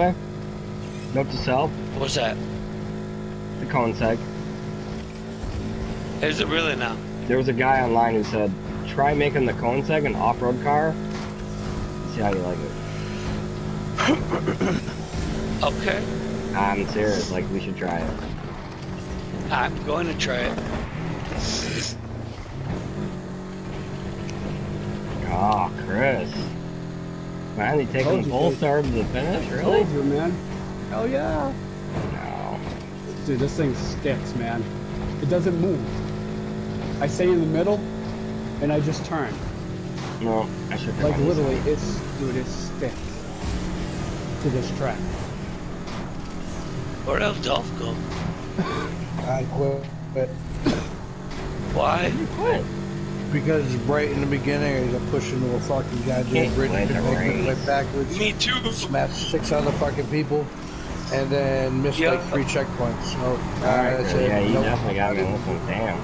way. Note to self: What's that? the Koenigsegg. Is it really now? There was a guy online who said, "Try making the Koenigsegg an off-road car. See how you like it." Okay. I'm serious. Like we should try it. I'm going to try it. Oh, Chris. Finally taking Told the you, full dude. star to the finish. Really? Told you, man. Hell yeah. No. Dude, this thing sticks, man. It doesn't move. I stay in the middle, and I just turn. No. I should. Like literally, it's dude, it sticks to this track. Where else Dolph go? I quit but Why? You quit. Because it's bright in the beginning, I got pushed into a fucking goddamn Can't bridge win the and race. went backwards, Me too. smashed six other fucking people, and then missed Yeah. like three checkpoints. So, All uh, right, that's Chris. it. Yeah, you Nope. definitely got me on this one. Damn.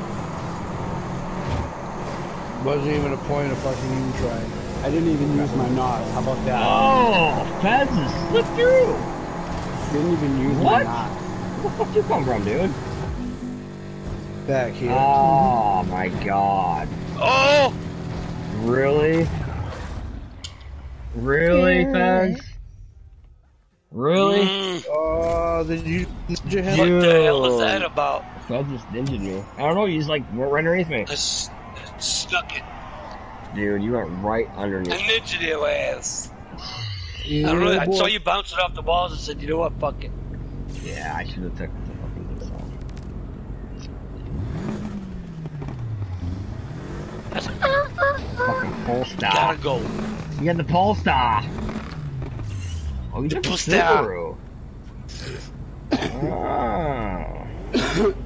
Wasn't even a point of fucking even trying. I didn't even use my knob. How about that? Oh, Fez has slipped through. Didn't even use What? my knob. Where the fuck you come from, dude? Back here. Oh my god. Oh! Really? Really, Fez? Really? Mm, Oh, did you did you what the hell is that about? Fez just ninja me. I don't know, he's like right underneath me. I s- stuck it. Dude, you went right underneath. I underneath. ninja your ass. Yeah, I don't know. I saw you bouncing off the walls and said, you know what, fuck it. Yeah, I should have took the fucking this off. Fucking Polestar. Gotta go. You got the Polestar. Oh, you The got the Polestar. Oh.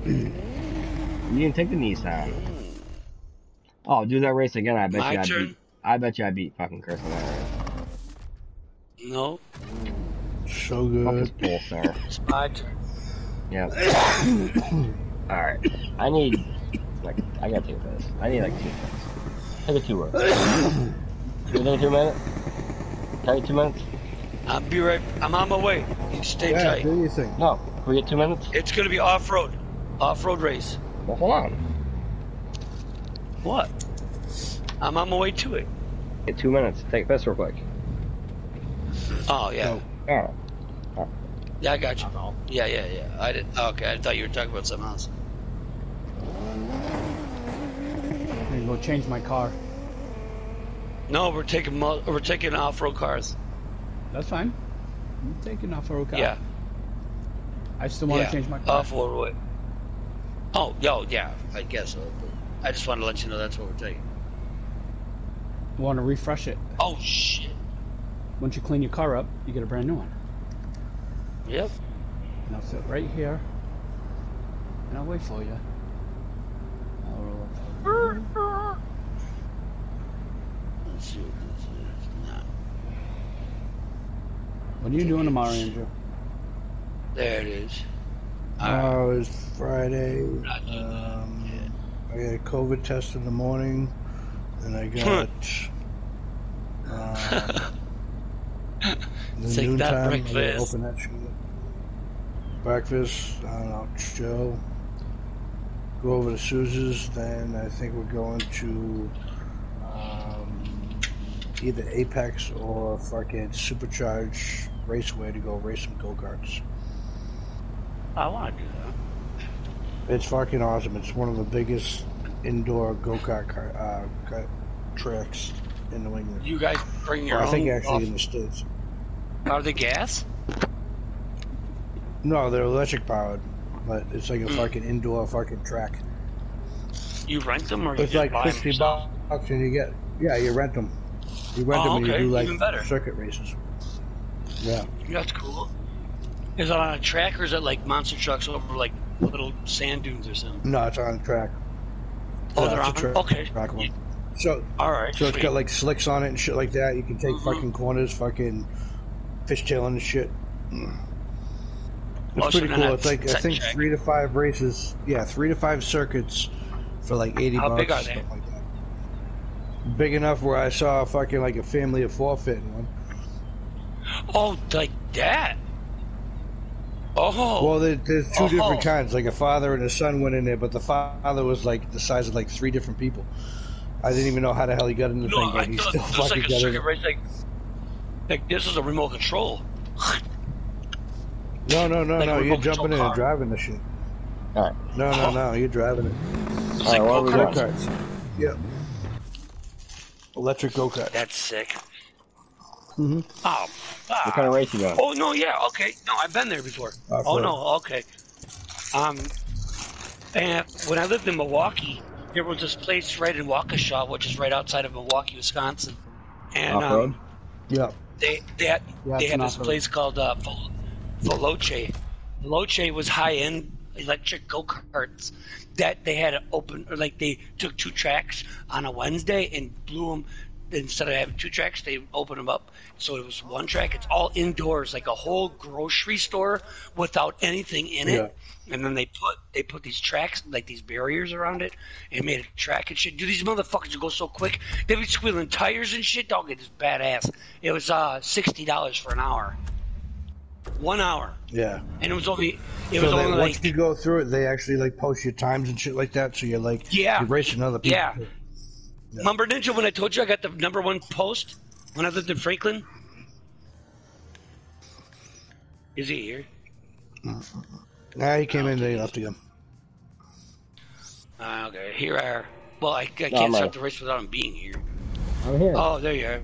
you didn't take the Nissan. Oh, do that race again. I bet My you I turn? beat. I bet you I beat fucking Chris on that race. No, so good. Fuck his good. Polestar. it's my turn. Yeah. All right. I need like I gotta take this. I need like two minutes. Take a two word. you think two minutes? Take two minutes? I'll be right. I'm on my way. You stay Yeah, tight. do your thing. No. Can we get two minutes? It's gonna be off road. Off road race. Well, hold on. What? I'm on my way to it. Get two minutes. Take this real quick. Oh yeah. No. Oh. Yeah, I got you. Yeah, yeah, yeah. I didn't. Okay, I thought you were talking about something else. I'm gonna go change my car. No, we're taking mo- we're taking off-road cars. That's fine. I'm taking off a cars. Yeah, I still want to yeah. change my car. Off-road. Oh, yo, yeah. I guess so. I just wanted to let you know that's what we're taking. Want to refresh it. Oh shit. Once you clean your car up, you get a brand new one. Yep. And I'll sit right here. And I'll wait for you. I'll roll up. Let's see what this is. Nah. What are you doing tomorrow, Andrew? There it is. Alright. Oh, it's Friday. Um, I got a COVID test in the morning, and I got uh, the Take noon that breakfast. Open that shit. Breakfast. I don't know. Joe. Go over to Sousa's. Then I think we're going to um, either Apex or fucking Supercharge Raceway to go race some go karts. I want to do that. It's fucking awesome. It's one of the biggest indoor go kart uh, tracks in New England. You guys bring your Well, I think actually off- in the states. Are they gas? No, they're electric powered, but it's like a Mm. fucking indoor fucking track. You rent them or you It's like fifty bucks, and you get yeah, you rent them. You rent Oh, them and okay, you do like even better. circuit races. Yeah, That's cool. Is it on a track or is it like monster trucks over like little sand dunes or something? no, it's on the track. Oh, Yeah, they're on. a track- okay. track one. So, All right. so it's got like slicks on it and shit like that. You can take Mhm. fucking corners, fucking fishtailing and shit. It's pretty cool. It's like I think track. three to five races. Yeah, three to five circuits for like eighty How bucks. big are they? like that. Big enough where I saw fucking like a family of four fit in one. Oh, like that. Oh. Well, there, there's two Oh. different kinds. Like a father and a son went in there, but the father was like the size of like three different people. I didn't even know how the hell he got in the no, thing, but I he still fucking like a got circuit it. race. Like, like this is a remote control. No, no, no, like no. You're jumping in control and driving the shit. Alright. No, no, Oh. no. You're driving it. Alright, like what go-karts. Go-karts. Yep. Electric go-kart. That's sick. Mm-hmm. Oh, fuck. What kind of race you got? Oh no, yeah, okay. No, I've been there before. Off oh no, okay. Um, and when I lived in Milwaukee, there was this place right in Waukesha, which is right outside of Milwaukee, Wisconsin, and Off road? um, Yeah. they they had, Yeah, they had this off-road. place called uh, Vel- Veloce. Veloce was high end electric go karts that they had open, or like they took two tracks on a Wednesday and blew them. Instead of having two tracks, they opened them up. So it was one track. It's all indoors, like a whole grocery store without anything in it. And then they put they put these tracks, like these barriers around it, and made a track and shit. Dude, these motherfuckers go so quick. They'd be squealing tires and shit. Dog, it is badass. It was uh sixty dollars for an hour. One hour, Yeah. and it was only it So was they, only once like you go through it, they actually like post your times and shit like that. So you're like, Yeah. you're racing other people. Yeah. Remember Ninja when I told you I got the number one post when I lived in Franklin? Is he here? Nah, he came in. They left again. Uh, okay, here I are. Well, I, I can't I'm start right. the race without him being here. I'm here. Oh, there you are.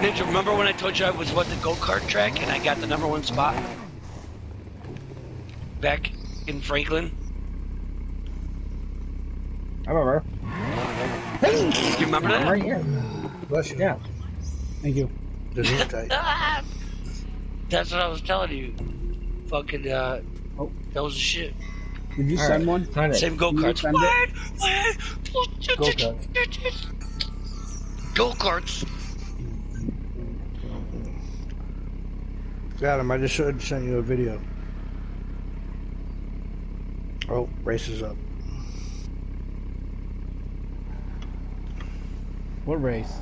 Ninja, remember when I told you I was what the go kart track and I got the number one spot back in Franklin? I remember. Do you remember that? I'm that? right here. Bless you. Yeah. Thank you. The knee. That's what I was telling you. Fucking, uh, Oh. that was the shit. Did you All send right. one? Sign it. Same go karts. Send What? Go-karts. Go karts. Got him. I just showed, sent you a video. Oh, race is up. What race?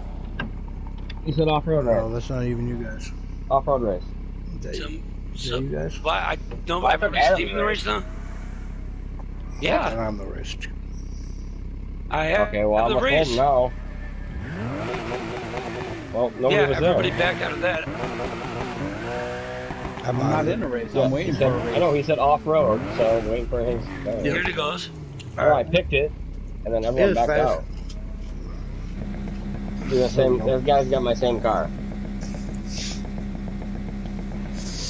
You said off-road No, race. that's not even you guys. Off-road race. That, Some, that some, you guys? why? I don't. Why I've from never seen the race? race now. Yeah, I'm the race. I have. Okay, well, I'm the a race. now. Well, nobody Yeah, was everybody there. backed out of that. I'm, I'm not in a race. Yeah, I'm waiting said, for a I race. know, he said off-road, so I'm waiting for his... Uh, Here it goes. Oh, I picked it, and then everyone It is backed fast. out. Dude, the same, those guys got my same car.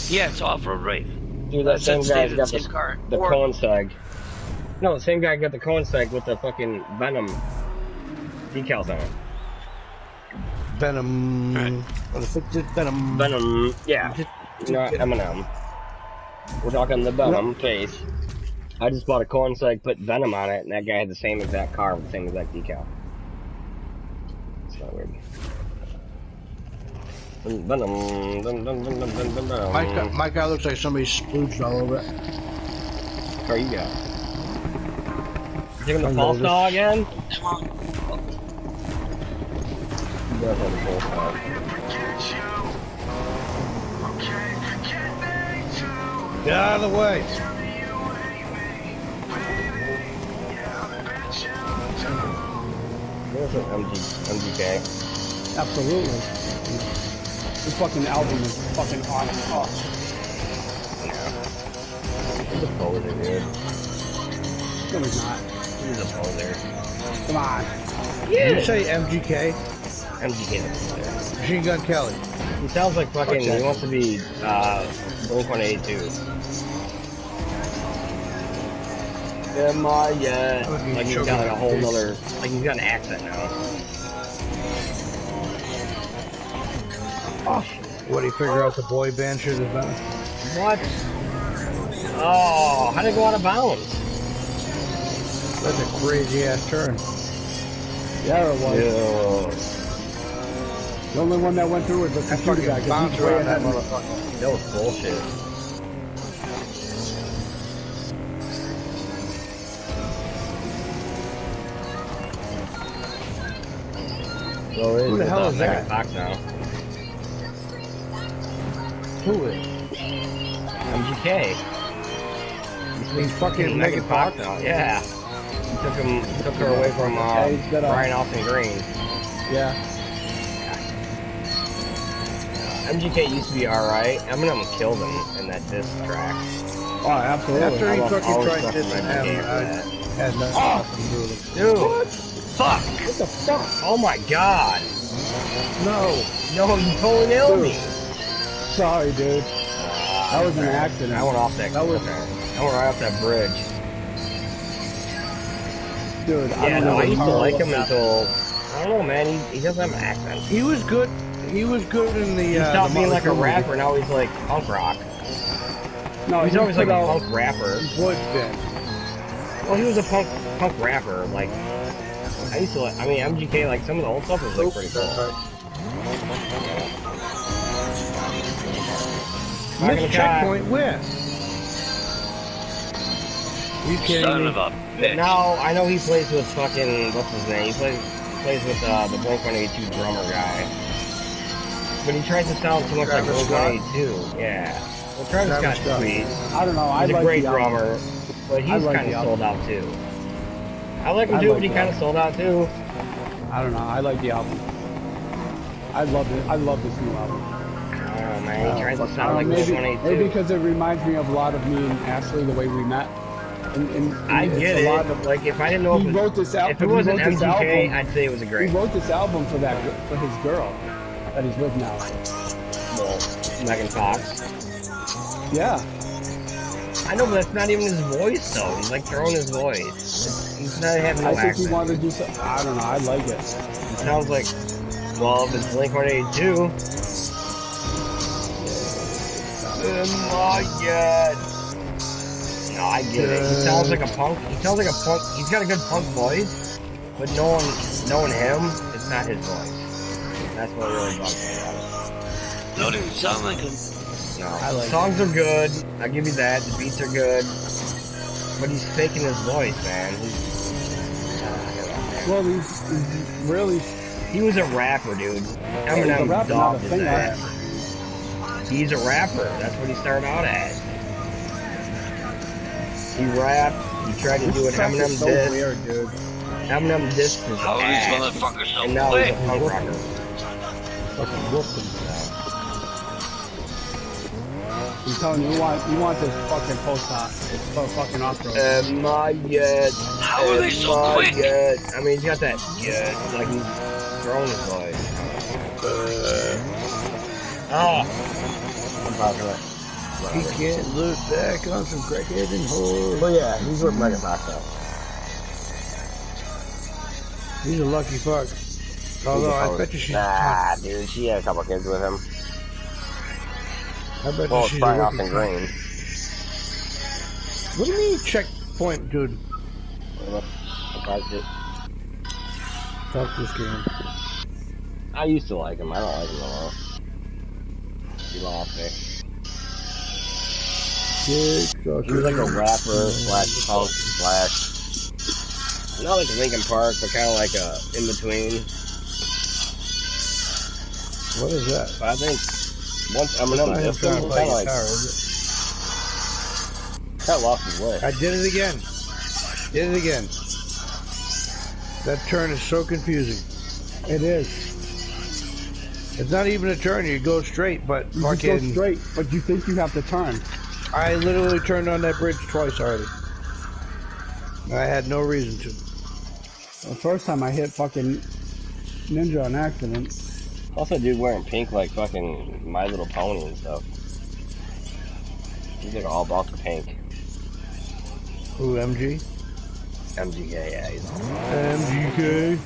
Yeah, it's off-road race. Dude, that same Since they guy's did got same the, car. the Or- Koenigsegg. No, the same guy got the Koenigsegg with the fucking Venom decals on it. Venom. Right. What the fuck did Venom? Venom, yeah, not Eminem. We're talking the Venom face. I just bought a Koenigsegg, put Venom on it, and that guy had the same exact car with the same exact decal. It's not weird. Venom, dun, dun, dun, dun, dun, dun, dun. My, car- my car looks like somebody splooged all over it. Where you go? You taking the I'm false nervous. stall again? Come on. You guys have the false stall. Get out of the way. There's an MG, MGK. Absolutely. This fucking album is fucking awesome. Oh, He's a poser, dude. no, he's not. He's a poser. Come on. Did you say MGK? MGK is a poser. Machine Gun Kelly. He sounds like fucking, Okay. he wants to be, uh, Blink-182. Am I yet? Like he's got like a whole face. nother, like he's got an accent now. What do you figure out the boy band should have about? What? Oh, how did it go out of bounds? That's a crazy ass turn. Yeah, it was. Yeah. The only one that went through was the That computer fucking guy. bounce around that motherfucker. That was bullshit. Well, Who the hell is that? Fox now. Who is? MGK. He's fucking Megan Fox now. Yeah. He took him, took her away from uh, Yeah, a- Brian Austin Green. Yeah. MGK used to be alright. Eminem killed him in that diss track. Oh, absolutely. After he I love fucking all the tried stuff and him, I that. had nothing Oh. to do with it. Dude. Fuck. What the fuck? Oh my god. No. No, you totally nailed me. Sorry, dude. That was an accident. I went off that. That was- okay. I went right off that bridge. Dude, I Yeah, don't know. no, I what used to like him until I don't know, man. He, he doesn't have an accent. He was good. He was good in the. He uh, stopped the being like a Motley Crue rapper. Now he's like punk rock. No, He's he always like a out- punk rapper. His voice. Well, he was a punk punk rapper. Like I used to like. I mean, MGK. Like some of the old stuff was like pretty cool. Not Missed gonna try. checkpoint where? you kidding Son me? of a bitch. now I know he plays with fucking what's his name? He plays plays with uh, the Blink 182 drummer guy. But he tries to sound too much Travis like Scott? Blink 182. Yeah. Well, Travis, Travis Scott's Scott. sweet. I don't know. I He's a like great the album. drummer, but I he's like kind of sold out too. I like him I too, like but he kind of album. sold out too. I don't know. I like the album. I love it. I love this new album. I man. He tries to Uh, sound like maybe, Blink maybe because it reminds me of a lot of me and Ashley, the way we met. And, and, and I it's get a it. lot of, like if I didn't know he if wrote this album, if album. it wasn't he MGK, album, I'd say it was a great. he wrote this album for that for his girl that he's with now. Well, Megan Fox. Yeah. I know, but that's not even his voice though. He's like throwing his voice. It's, he's not having no I think accent. he wanted to do something. I don't know. I like it. It sounds like, well, if it's Blink 182. Oh my god. No, I get it. He sounds like a punk. He sounds like a punk. He's got a good punk voice, but knowing knowing him, it's not his voice. That's what really bugs me about it. Don't even sound like him. No, I like songs are good. I give you that. The beats are good, but he's faking his voice, man. He's, Well, he's, he's really. he was a rapper, dude. He's a Eminem rapper, not a dogged his singer. ass. He's a rapper. That's what he started out as. He rapped. He tried to do an This Eminem is so diss. weird, dude. Eminem dissed his How are these ass, motherfuckers so and now he's a punk rocker. Fucking whooped him. I'm telling you, you want you want this fucking post op. It's fucking off road. Uh, my god. How are they so quick? God. I mean, he's got that good, like he's throwing his voice. Oh. I'm talking. He can't look back on some crackhead and whore. But yeah, he's looking like a though. He's a lucky fuck. Although I bet you she's. Nah, dude, she had a couple kids with him. I bet Well, you she's Brian a Austin lucky fuck. Green. What do you mean checkpoint, dude? I liked it. Fuck this game. I used to like him. I don't like him no more. He lost me. He was like a rapper slash punk slash not like Linkin Park, but kind of like a in between. What is that? I think once Eminem I am dissed trying him, to he play kind of like guitar, is kind of lost his way. it? I did it again. Did it again. That turn is so confusing. It is. It's not even a turn. You go straight, but You just go fucking. straight, but you think you have to turn. I literally turned on that bridge twice already. I had no reason to. The first time I hit fucking Ninja on accident. Also, dude wearing pink like fucking My Little Pony and stuff. He's like all about the pink. Who, MG? MGK, yeah, he's MGK.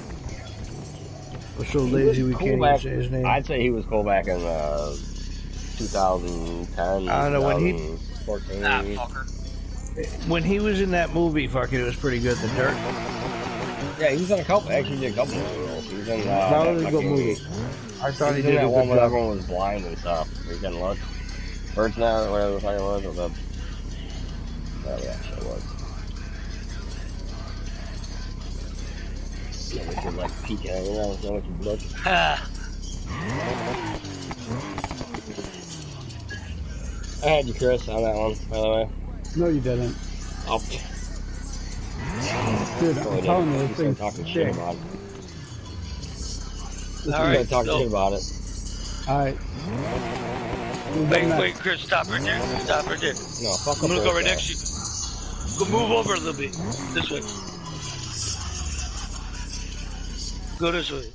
We're so lazy we cool can't even back- say his name. I'd say he was cool back in uh, 2010. I don't know, when he- 2014. Nah, fucker. When he was in that movie, fucking, it was pretty good. The Dirt. Yeah, he was in a couple. Actually, a couple of roles. He in. Uh, That was a good movie. I thought he did a that one job. everyone was blind and stuff. He couldn't look. Bird's or whatever the fuck it was. Or the, whatever that shit was. Yeah, we could like peek it, you know, so we could look. Ha. I had you, Chris, on that one, by the way. No, you didn't. Oh, Dude, I'm telling you, this thing's talking shit sick. about it. All You right. started so- shit about it. Alright. Wait, wait, Chris, stop right there. Stop right there. No, fuck I'm gonna up go right that. next to you. Go move over a little bit. This way. Go this way.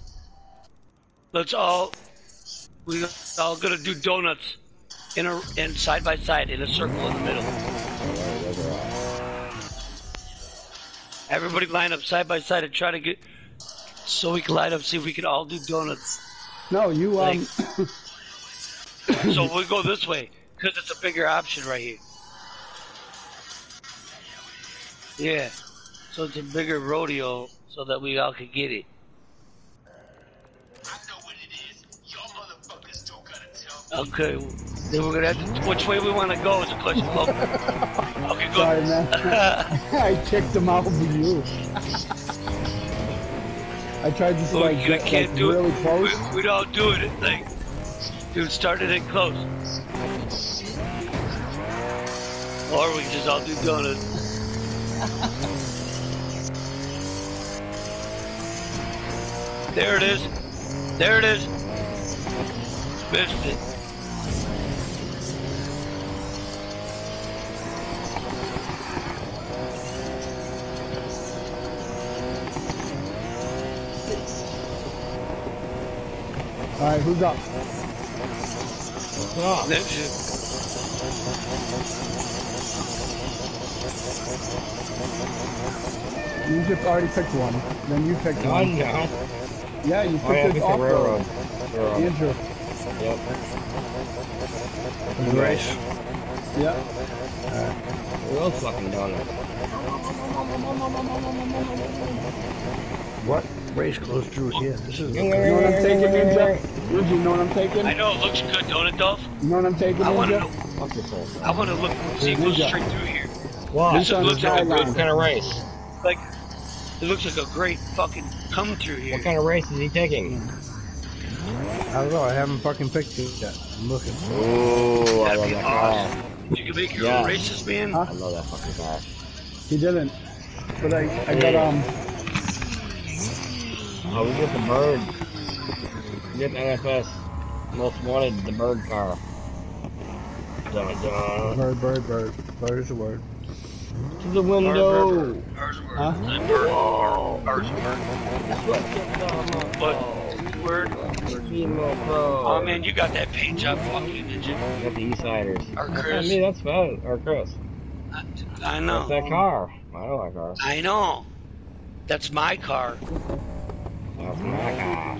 Let's all. We all gonna do donuts in a in side by side in a circle in the middle. Alright, those are all. Everybody line up side by side and try to get so we can line up. See if we can all do donuts. No, you, um, So we go this way because it's a bigger option right here. Yeah. So it's a bigger rodeo so that we all can get it. Okay, then we're gonna have to. Which way we want to go is a question. Okay, okay go. sorry, man. I kicked him out for you. I tried to Oh, like you get can't like, do really it. close. We, we don't do it. Like, dude, started it close. Or we just all do donuts. there it is. There it is. Missed it. Alright, who's up? Oh. You just already picked one. Then you picked one. no. Yeah, you Oh, yeah, picked it off railroad. Railroad. Andrew. Yep. Race. Yeah. Real fucking donut. What race goes through here? This is good. You know what I'm taking, Ninja? Ninja, you know what I'm taking? I know it looks good, don't it, Dolph? You know what I'm taking, I want to Ninja? know. Fuck yourself. I want to look, see it goes straight through here. What? This on looks like a sideline. What kind of race? Like, it looks like a great fucking come through here. What kind of race is he taking? I don't know. I haven't fucking picked it yet. I'm looking. Ooh, I That'd love be that car. You can make your Yeah. own races, man. Huh? I love that fucking car. He didn't. But I, I got, um, Oh, we get the bird. We get the NFS most wanted, the bird car. Dun, dun. Bird, bird, bird. Bird is a word. To the window. Bird Ours were. Huh? Bird. Ours were. But word. Oh man, you got that paint job, fuck you, did you? We got the Eastsiders. Or That's not Chris. me, that's fun. Or Chris. I That's know. that car. I know that car. I know. That's my car. That's my car.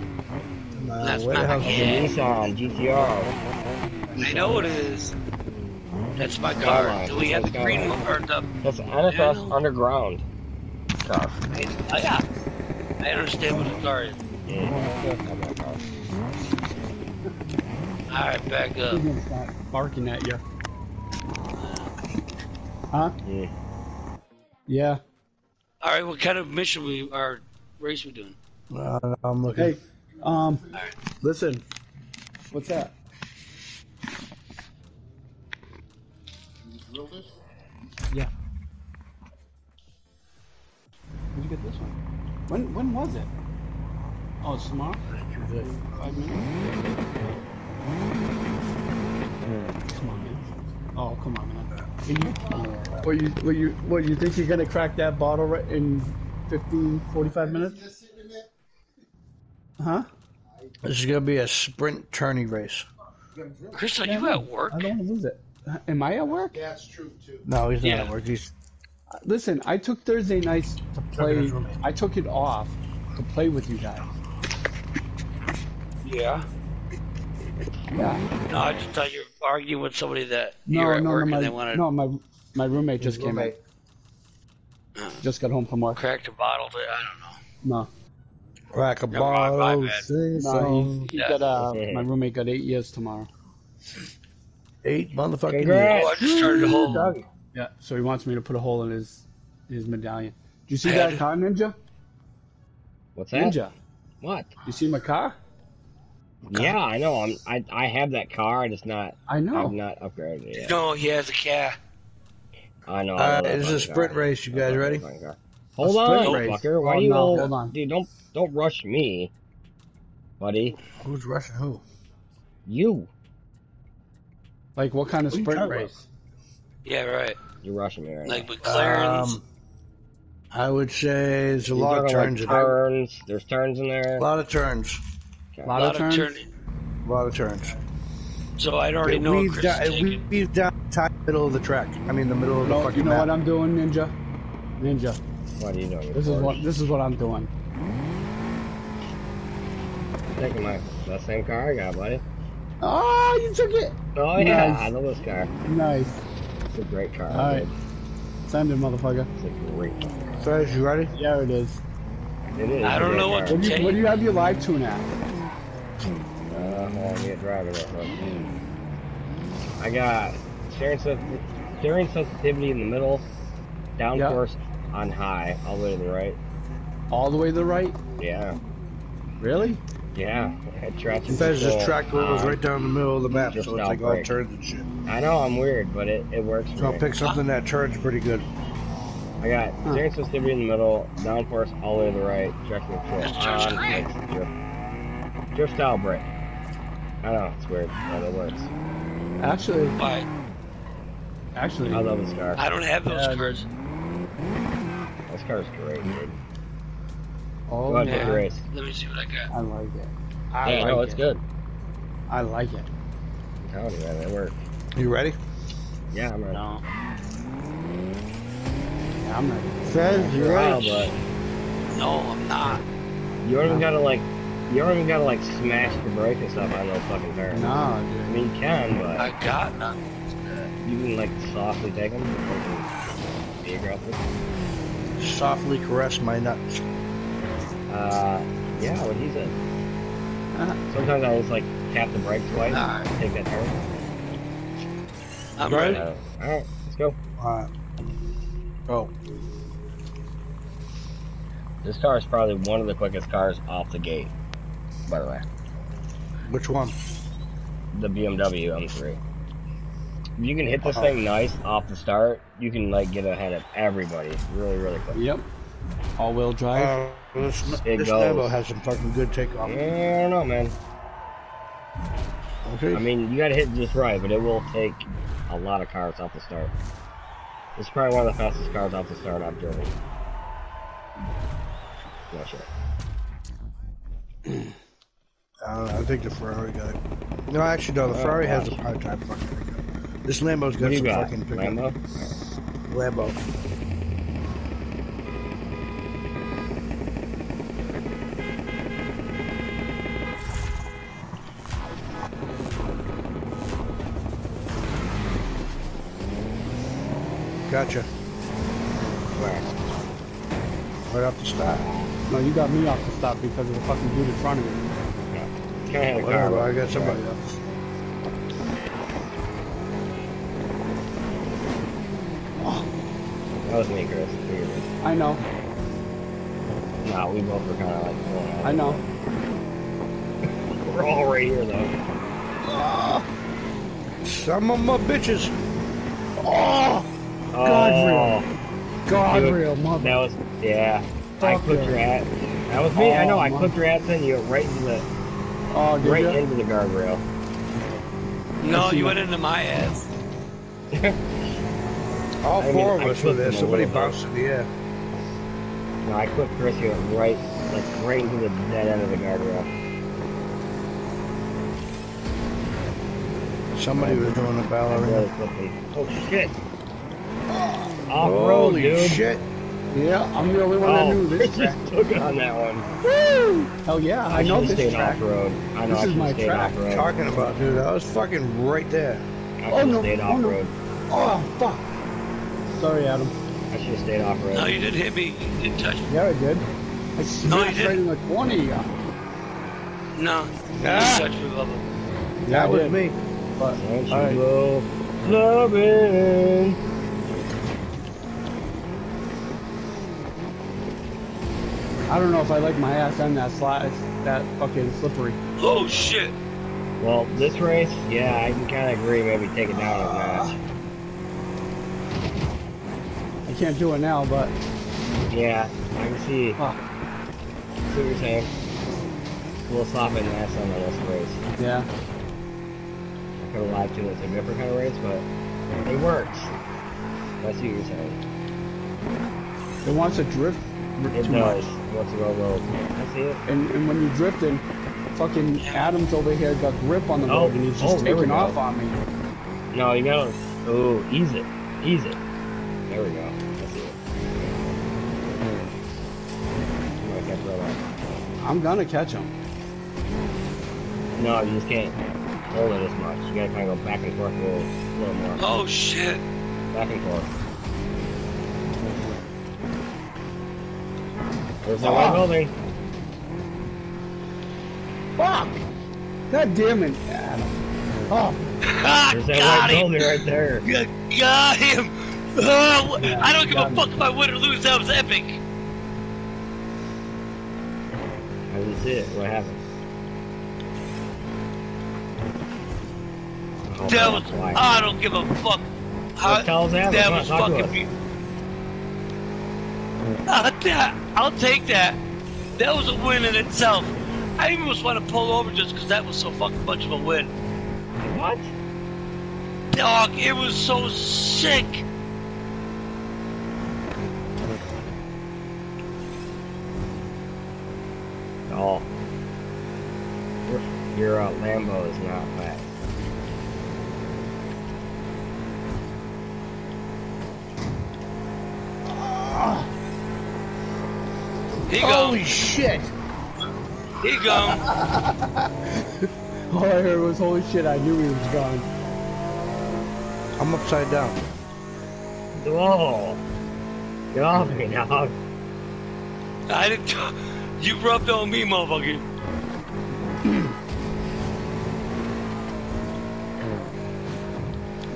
That's where the not hell my It's a Nissan GTR. I know it is. That's my car. Skyline. Do we have the That's green Skyline. one or the? That's an NFS Yeah. underground car. I, I, yeah. I understand what the car is. Yeah, not that car. All right, back up. he's gonna start barking at you. Huh? Yeah. Yeah. All right, what kind of mission we our race we doing? Uh, I'm looking. Hey, um, listen. What's that? Yeah. Where'd you get this one? When when was it? Oh, it's tomorrow? Five minutes? Come on, man. Oh, come on, man. Can you, what you, what you, what you think you're gonna crack that bottle right in 15, 45 minutes? Huh? This is gonna be a sprint tourney race. Chris, are you at work? I don't want to lose it. Am I at work? That's true too. No, he's not Yeah. at work. He's Listen, I took Thursday nights to play. I took it off to play with you guys. Yeah. Yeah. No, I just thought you were arguing with somebody that No, you're at no, work no. My, and they wanted no, my my roommate his just came in. uh, Just got home from work. cracked a bottle. To, I don't know. No, Crack a Never mind, my bottle. sing no. song. He, he Yeah. got uh, my roommate got eight years tomorrow. Eight motherfucking Congrats. Oh, I just started a whole. Doug. Yeah. So he wants me to put a hole in his his medallion. Do you see I had that car, Ninja? What's that? Ninja. What? You see my car? Yeah, I know. I'm. I I have that car. I just not. I know. I've know. not upgraded it yet. No, he has a car. I know. All I right, this is a sprint car. race. You guys love ready? My car. Hold on, race. fucker. Why Oh, do you? no, all- hold on. Dude, don't don't rush me, buddy. Who's rushing who? You. Like what kind of What sprint talking about? race? Yeah, right. You're rushing me right Like now. McLaren's. Um, I would say there's a You're lot of talking, like, turns in there. turns. There's turns in there. A lot of turns. Okay. Lot a of lot of turns? turning. A lot of turns. So I'd already know what weaves Chris down, is it down the middle of the track. I mean, the middle of the No, fucking you know map. what I'm doing, Ninja? Ninja. What are you doing? This is what this is what I'm doing. Taking my that same car I got, buddy. Oh, you took it. Oh yeah, Nice. I love this car. Nice. It's a great car. All right. dude. Send it, motherfucker. It's a great car. Fez, you ready? Yeah, it is. It is. I a don't know what car. What do you, what do you have your live tune at? Uh, hold on, get driving real quick. I got steering, sen- steering sensitivity in the middle, downforce on high, all the way to the right. All the way to the right? Yeah, Really? yeah. Head traction Fez, this control track goes on. right down the middle of the map, Just so it's now like all turns and shit. I know I'm weird, but it, it works So for I'll me. pick something that turns pretty good. I got Huh. steering sensitivity in the middle, downforce all the way to the right, traction control on, great. drift, drift style brake. I know it's weird, but it works. Actually, But actually, I love this car. I don't have those Yeah, cars. This car's great, dude. oh, Go ahead, yeah. pick race. Let me see what I got. I like it. I Yeah, like no, it. it's good. I like it. I'm telling you, man, it works. You ready? Yeah, I'm ready. No. Yeah, I'm ready. Fez, you're ready? but No, I'm not. you don't even gotta like, you don't even gotta like smash the brake and stuff on those fucking turns. No, I dude. mean, you can, but I got nothing. you can like softly take them. Be aggressive. Softly caress my nuts. Uh, yeah, what he said. Uh, Sometimes I just like tap the brake twice, Alright. take that turn. I'm Right. ready. Uh, all right, let's go. Alright. Go. This car is probably one of the quickest cars off the gate. By the way, Which one? the BMW M3. You can hit this Uh-huh. thing nice off the start, you can like get ahead of everybody really, really quick. yep. All-wheel drive. Uh, this It this goes. Has some fucking good takeoff. I don't know, man. Okay. I mean, you gotta hit it just right, but it will take a lot of cars off the start. This is probably one of the fastest cars off the start I've driven. Not sure. I don't know. I think the Ferrari got it. No, actually, no. The Oh, Ferrari has a gosh. hard time fucking pickup. This Lambo's got do you some got? fucking pickup. Lambo? Lambo. Gotcha. Where? Right off the stop. No, you got me off the stop because of the fucking dude in front of me. Can I have a car? Whatever. I got somebody else. That was me, Chris. I know. Nah, we both were kind of like going out. I know. We're all right here, though. Some of my bitches. Oh, God, God, Dude, real mother. That was, yeah. I Fuck clipped your ass. That was me. I know. Oh, I man. clipped your ass in. You went right into the, Oh, did right ya? into the guardrail. No, see you went into my ass. All I mean, four I of us were clipped there. Somebody bounced in the air. No, I clipped Chris. You went right, like right into the dead end of the guardrail. Somebody was doing a I ballerina. really clipped him. Oh shit! Off road, Holy dude. shit. Yeah, I'm the only one that Oh, knew this track. took it on that one. Woo! Hell yeah, I, know this stayed track. off road. I know This I is my track. Talking about, dude. I was fucking right there. I should Oh, no. stayed Oh, off no. road. Oh, fuck. Sorry, Adam. I should have stayed off road. No, you didn't hit me. You didn't touch me. Yeah, I did. I No, smashed you right in the corner, yeah. No, you Ah. didn't touch me, Bubba. That I was did. me. But, Don't you alright. go clubbing. I don't know if I like my ass on that slide, that fucking slippery. Oh shit! Well, this race, yeah, I can kind of agree. Maybe take it down a notch. I can't do it now, but Yeah, I can see. oh, See what you're saying? A little sloppy in last time on this race. yeah. I could have lied to it. It's a different kind of race, but it works. That's what you're saying. It wants to drift It too does. much. It wants to go low. I see it. And, and when you're drifting, fucking Adams over here got grip on the Oh, road and he's oh, just oh, we taking off on me. No, you gotta. Oh, ease it. Ease it. There we go. I'm gonna catch him. No, you just can't hold it as much. You gotta kind of go back and forth a little, a little more. Oh shit! Back and forth. There's that Ah. white building. Fuck! God damn it, Adam. Oh, Ah, There's that got white him! building right there. Got him! Oh, Yeah, I don't give got a him. fuck if I win or lose. That was epic. I didn't see it. What happened? Oh, That was. why? I don't give a fuck. Tell that. that was fucking. Be- uh, that, I'll take that. That was a win in itself. I even almost want to pull over just because that was so fucking much of a win. What? Dog, it was so sick. Oh. Your, your uh, Lambo is not fast. Here you holy shit! He you go. All I heard was holy shit, I knew he was gone. I'm upside down. Whoa. Get off me, dog. I didn't. You rubbed on me, motherfucker.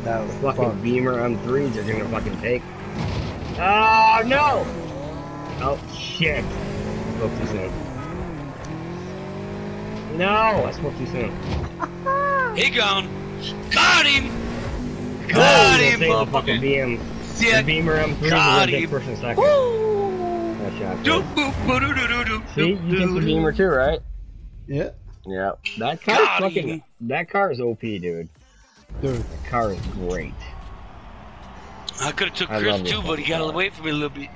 That was Fucking fun. Beamer M3s are gonna fucking take. Oh, no! Oh, shit. Spoke too soon. No, I spoke too soon. He gone. Got him. Got we'll him, take the fucking. BM. Yeah. The Beamer M3s are Got gonna take him. first and second. Woo. Nice shot, Do, See, you doo, took the. Beamer too, right? Yeah, Yeah. That car fucking. him. That car is OP, dude. Dude. The car is great. I could have took I Chris too, but he got to wait for me a little bit.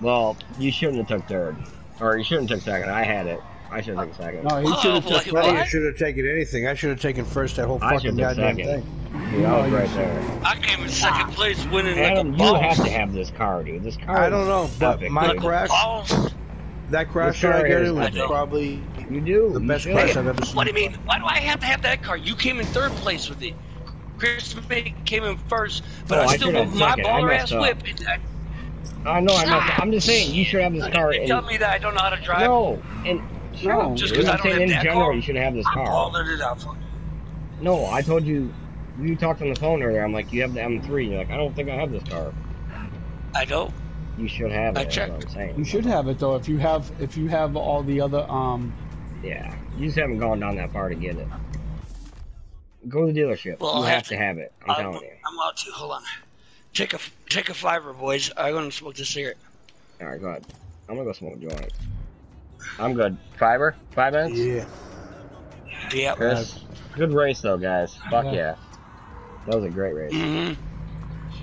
Well, you shouldn't have took third, or you shouldn't have took second. I had it. I should have taken second. No, he Oh, should have like took what? first. I should have taken anything. I should have taken first that whole fucking goddamn second. thing. Dude, I was No, right there. I came in second place, winning Adam, like a boss. you have to have this car, dude. This car. I don't know, is but epic, my dude. crash- That crash that I got in was probably You do. the best should. crash I've ever seen. What do you mean? Why do I have to have that car? You came in third place with it. Chris May came in first, but Oh, I I still have moved my second. I baller messed ass up. whip. And I, I know. I'm not. I'm just saying you should have this car. you tell me that I don't know how to drive. no, and No, just dude, 'cause I I'm don't saying have in that general car, you should have this I car. bothered it out for you. No, I told you. You talked on the phone earlier. I'm like, you have the M3. You're like, I don't think I have this car. I don't. You should have it. I That's what checked. I'm saying. You should have it though. If you have, if you have all the other, um, Yeah, you just haven't gone down that far to get it. Go to the dealership. Well, you I'll have have to to- have it. I'm I'm, telling you. I'm out to. Hold on. Take a take a fiver, boys. I'm gonna smoke this cigarette. All right, go ahead. I'm gonna go smoke a joint. I'm good. Fiber? Five minutes? Yeah. Yeah. Chris? Good race though, guys. Fuck Yeah. yeah. That was a great race. hmm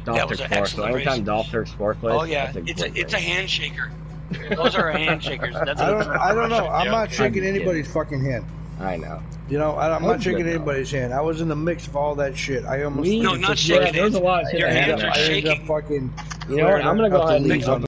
Dolph That was an fourth. So excellent anytime race. Dolph takes fourth place, Oh yeah, that's a it's a great it's a handshaker. Those are handshakers. That's I don't. I don't know. I'm not I'm shaking anybody's fucking hand. I know. You know, I, I'm not shaking anybody's hand. I was in the mix of all that shit. I almost. We- No, not shaking Yeah, there's a lot of shit Your hands happened. are I ended up shaking. fucking. You know what? I'm gonna go ahead and leaves make on